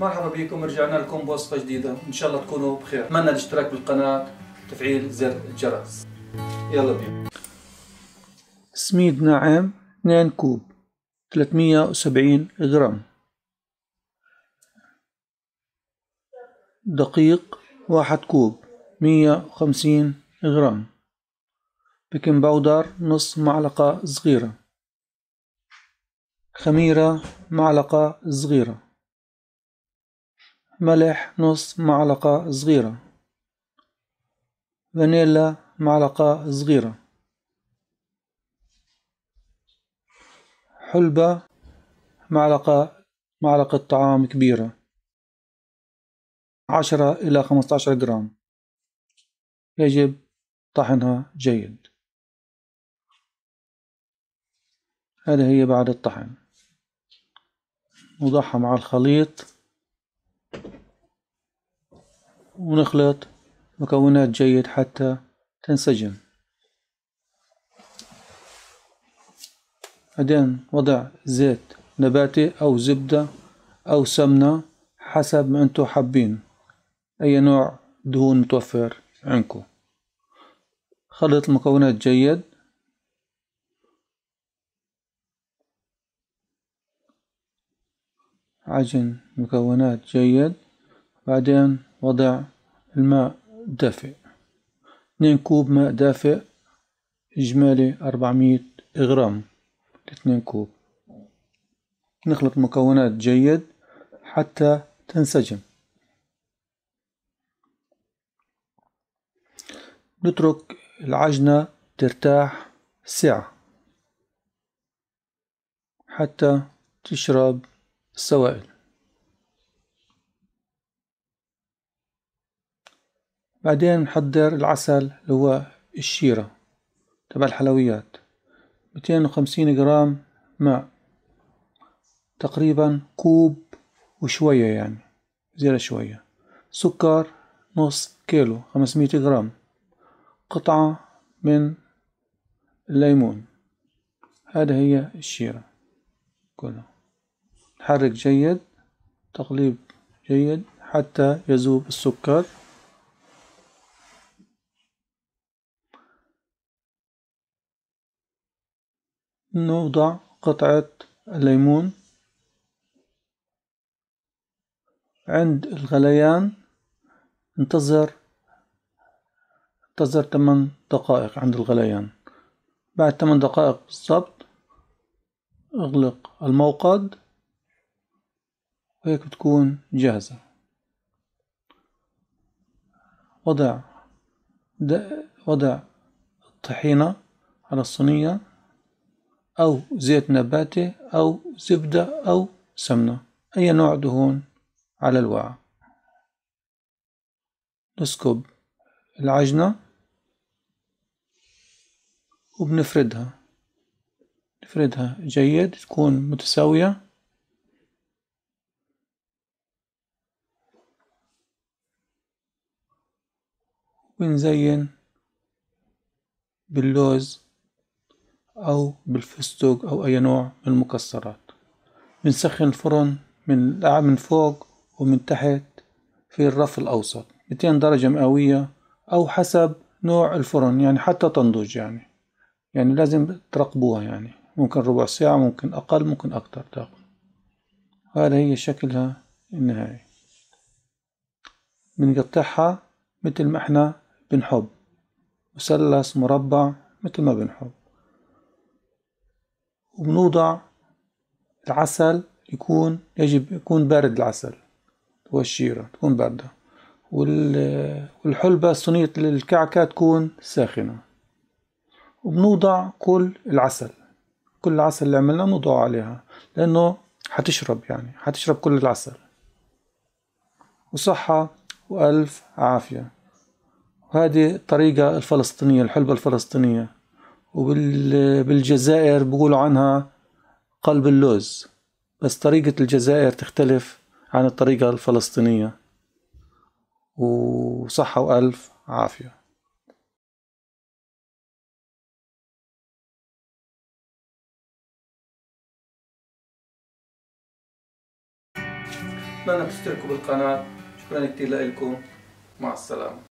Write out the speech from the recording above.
مرحبا بكم رجعنا لكم بوصفة جديدة. إن شاء الله تكونوا بخير. أتمنى الاشتراك بالقناة وتفعيل زر الجرس. يلا بينا. سميد ناعم 2 كوب 370 جرام دقيق واحد كوب 150 جرام بيكنج باودر نص معلقة صغيرة. خميرة معلقة صغيرة. ملح نص معلقة صغيرة. فانيلا معلقة صغيرة. حلبة معلقة معلقة طعام كبيرة. عشرة إلى خمسة عشر جرام. يجب طحنها جيد. هذه هي بعد الطحن. نضعها مع الخليط. ونخلط مكونات جيد حتى تنسجم. بعدين وضع زيت نباتي أو زبدة أو سمنة حسب ما انتو حابين. أي نوع دهون متوفر عندكم. خلط المكونات جيد. عجن مكونات جيد. بعدين وضع الماء دافئ. اثنين كوب ماء دافئ إجمالي أربعمية غرام لاثنين كوب. نخلط مكونات جيد حتى تنسجم. نترك العجنة ترتاح ساعة حتى تشرب السوائل بعدين نحضر العسل اللي هو الشيرة تبع الحلويات. ميتين وخمسين جرام ماء. تقريبا كوب وشوية يعني زيادة شوية. سكر نص كيلو خمسمية جرام. قطعة من الليمون. هذا هي الشيرة. كلها. نحرك جيد تقليب جيد حتى يذوب السكر. نوضع قطعة الليمون عند الغليان. انتظر انتظر 8 دقائق عند الغليان. بعد 8 دقائق بالضبط اغلق الموقد وهيك بتكون جاهزة. وضع وضع الطحينة على الصينية. أو زيت نباتي أو زبدة أو سمنة. أي نوع دهون على الوعاء نسكب العجنة وبنفردها. نفردها جيد تكون متساوية. ونزين باللوز. أو بالفستق أو أي نوع من المكسرات. بنسخن الفرن من من فوق ومن تحت في الرف الأوسط. 200 درجة مئوية أو حسب نوع الفرن يعني حتى تنضج يعني. يعني لازم تراقبوها يعني. ممكن ربع ساعة ممكن أقل ممكن أكتر تاخد هذا هي شكلها النهائي. بنقطعها مثل ما إحنا بنحب. مثلث مربع مثل ما بنحب. وبنوضع العسل يكون يجب يكون بارد العسل. والشيرة تكون باردة. والحلبة صينية الكعكة تكون ساخنة. وبنوضع كل العسل. كل العسل اللي عملناه بنوضعه عليها لأنه حتشرب يعني حتشرب كل العسل. وصحة وألف عافية. وهذه الطريقة الفلسطينية الحلبة الفلسطينية. وبالجزائر بيقولوا عنها قلب اللوز. بس طريقة الجزائر تختلف عن الطريقة الفلسطينية. وصحة وألف عافية. أتمنى تشتركوا بالقناة. شكرا كتير لكم. مع السلامة.